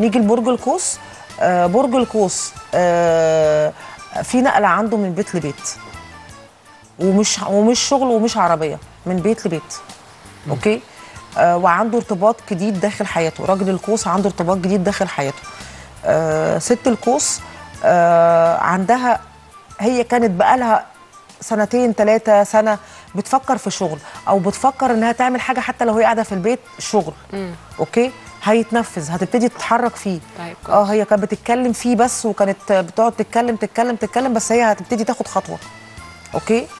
نيجي لبرج القوس. آه برج القوس آه في نقلة عنده من بيت لبيت. ومش ومش شغل ومش عربية من بيت لبيت. أوكي؟ آه وعنده ارتباط جديد داخل حياته. راجل القوس عنده ارتباط جديد داخل حياته. آه ست القوس آه عندها هي كانت بقالها سنتين ثلاثة سنة بتفكر في شغل أو بتفكر إنها تعمل حاجة حتى لو هي قاعدة في البيت شغل. أوكي؟ هيتنفذ هتبتدي تتحرك فيه. طيب آه هي كانت بتتكلم فيه بس وكانت بتقعد تتكلم تتكلم تتكلم بس هي هتبتدي تاخد خطوة. أوكي؟